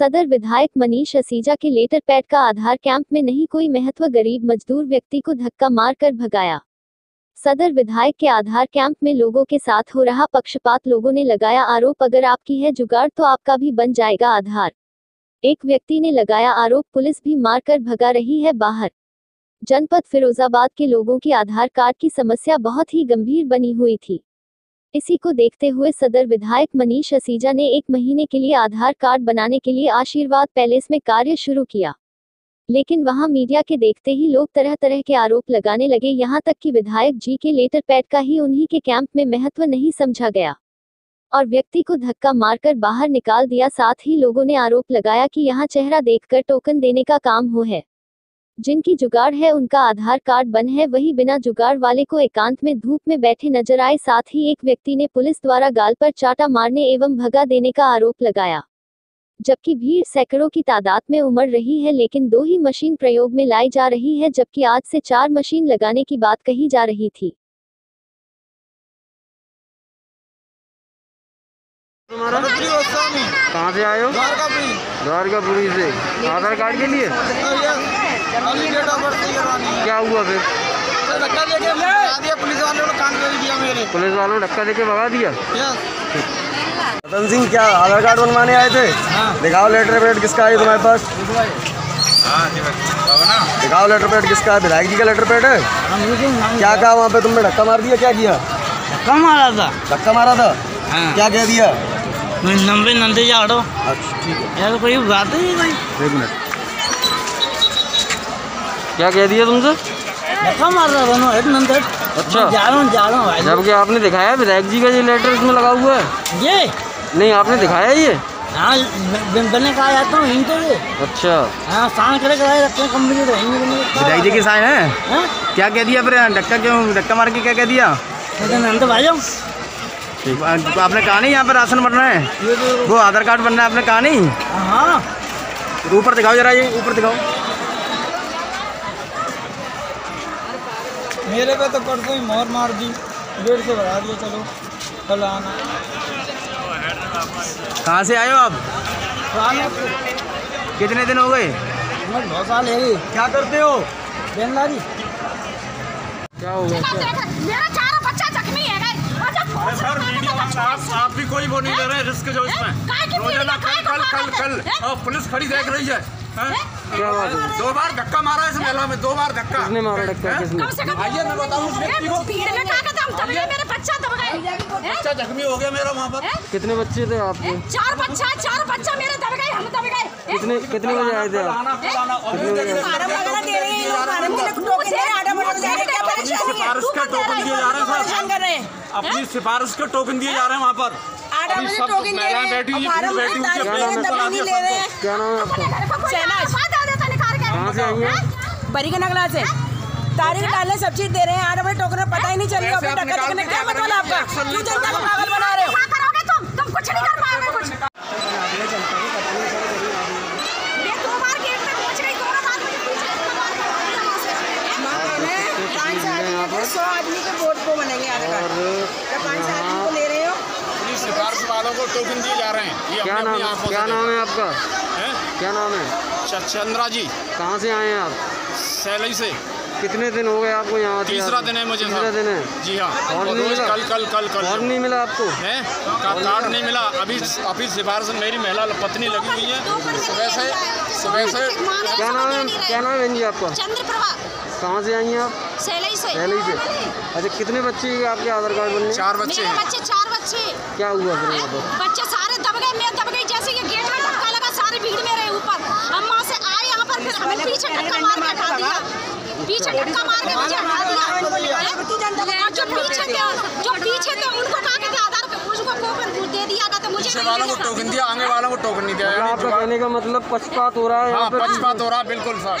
सदर विधायक मनीष असीजा के लेटर पैड का आधार कैंप में नहीं कोई महत्व गरीब मजदूर व्यक्ति को धक्का मार कर भगाया। सदर विधायक के आधार कैंप में लोगों के साथ हो रहा पक्षपात लोगों ने लगाया आरोप, अगर आपकी है जुगाड़ तो आपका भी बन जाएगा आधार। एक व्यक्ति ने लगाया आरोप, पुलिस भी मारकर भगा रही है बाहर। जनपद फिरोजाबाद के लोगों की आधार कार्ड की समस्या बहुत ही गंभीर बनी हुई थी। इसी को देखते हुए सदर विधायक मनीष असीजा ने एक महीने के लिए आधार कार्ड बनाने के लिए आशीर्वाद पैलेस में कार्य शुरू किया। लेकिन वहाँ मीडिया के देखते ही लोग तरह तरह के आरोप लगाने लगे, यहाँ तक कि विधायक जी के लेटर पैड का ही उन्हीं के कैंप में महत्व नहीं समझा गया। और व्यक्ति को धक्का मारकर बाहर निकाल दिया, साथ ही लोगों ने आरोप लगाया कि यहाँ चेहरा देखकर टोकन देने का काम हो है। जिनकी जुगाड़ है उनका आधार कार्ड बन है वही बिना जुगाड़ वाले को एकांत में धूप में बैठे नज़र आए। साथ ही एक व्यक्ति ने पुलिस द्वारा गाल पर चाटा मारने एवं भगा देने का आरोप लगाया। जबकि भीड़ सैकड़ों की तादाद में उमड़ रही है लेकिन दो ही मशीन प्रयोग में लाई जा रही है जबकि आज से चार मशीन लगाने की बात कही जा रही थी। गोस्वामी कहाँ से आए हो? द्वारकापुरी द्वारकापुरी से। आधार कार्ड के लिए? है क्या हुआ फिर? तो धक्का देके भगा दिया पुलिस वालों ने कान कर दिया मेरे। पुलिस वालों ने धक्का देके भगा दिया? रतन सिंह क्या आधार कार्ड बनवाने आए थे? दिखाओ लेटर पेड किसका है तुम्हारे पास। दिखाओ लेटर पेड किसका है? विधायक जी का लेटर पेड है? क्या कहा वहाँ पे तुमने धक्का मार दिया क्या किया? धक्का मारा था। धक्का मारा था? हाँ। क्या कह दिया? नंबे नंदे झाड़ो अच्छा ठीक है। यार कोई बात ही नहीं एक मिनट। क्या कह दिया तुमसे? मार रहा एक अच्छा। जा रहा हूँ जा रहा हूँ जबकि आपने दिखाया विधायक जी का ये लेटर इसमें लगा हुआ है? ये? नहीं आपने दिखाया ये? हाँ बने कहा जाता हूँ इनके लिए अच्छा। हाँ सांस करे कराए रखते हैं कंपनी रहेंगे विधायक जी के साइन है? हाँ। क्या कह दिया फिर धक्का क्यों धक्का मार के क्या कह दिया? तो नंद भाई जाओ। आपने कहा नहीं यहाँ पर राशन बनना है? वो आधार कार्ड बनना है आपने कहा नहीं? हाँ। ऊपर दिखाओ जरा ये ऊपर दिखाओ। मेरे पे तो परसों ही मोहर मार दी। डेढ़ से बढ़ा दिया चलो। कल आना कहाँ से आए हो आप? कितने दिन हो गए? बहुत साल है क्या करते हो? बेनदारी क्या हो गया है आप आप भी कोई वो नहीं ले रहे रिस्क जो इसमें। रोज़ाना कल कल कल कल। और पुलिस खड़ी देख रही हैं? क्या बात है? दो बार धक्का मारा है इस महिला में? दो बार धक्का। किसने? मारा धक्का किसने कम से कम आइए मैं बताऊँ उस व्यक्ति को भीड़ में कहा था हम दब गए मेरे बच्चा दब गए। बच्चा जख्मी हो गया मेरा वहाँ पर। कितने बच्चे थे आपके? चार बच्चा चार बच्चा मेरे दब गए हम दब गए। कितने कितने बजे आए थे आप? और भी देखिए, सिफारिश के टोकन दिए जा रहे हैं सर अपनी सिफारिश के टोकन दिए जा रहे हैं वहाँ पर। बैठी हुई है है? क्या नाम है? आपका हैं। बरी के नगला से। तारीख डालने सब चीज़ दे रहे हैं। आठ बजे टोकन पता ही नहीं चल रही के क्या मतलब आपका? क्यों जनता को पागल बना हो? तुम? कुछ नहीं कर पाओगे कुछ। से के आदमी के सौ आदमी के वोट को बनेंगे आधार कार्ड पाँच आदमी को ले सिफारिश वालों को टोकन दिए जा रहे हैं। ये क्या नाम क्या नाम है आपका? है? क्या नाम है? चंद्रा जी। कहाँ से आए हैं आप? सैलई से। कितने दिन हो गए आपको यहाँ तीसरा दिन है मुझे तीसरा दिन है? जी हाँ। और नहीं मिला? कल कल कल कल। और नहीं मिला आपको? है? का कार्ड नहीं मिला? अभी अभी सिफारिश मेरी महिला पत्नी लगी हुई है। सुबह से सुबह से क्या नाम है? क्या नाम है जी आपका? कहाँ से आई हैं आप? सैलई से। पहले से। अच्छा कितने बच्चे आपके आधार कार्ड बनने? चार बच्चे मेरे हैं। बच्चे चार बच्चे। क्या हुआ फिर वहाँ पर? बच्चे सारे दब गए मैं दब गई। जैसे ये गेट में धक्का लगा सारे भीड़ में रहे ऊपर। हम वहाँ से आए यहाँ पर फिर हमें पीछे धक्का मार के हटा दिया। पीछे धक्का मार के मुझे हटा दिया। जो पीछे थे जो पीछे थे उनको कहा के आधार पे उसको कोपन दे दिया था तो मुझे पीछे वालों को टोकन दिया आगे वालों को टोकन नहीं दिया। मतलब पछपात आपका कहने का मतलब पक्षपात हो रहा है हाँ पक्षपात हो रहा है बिल्कुल सर।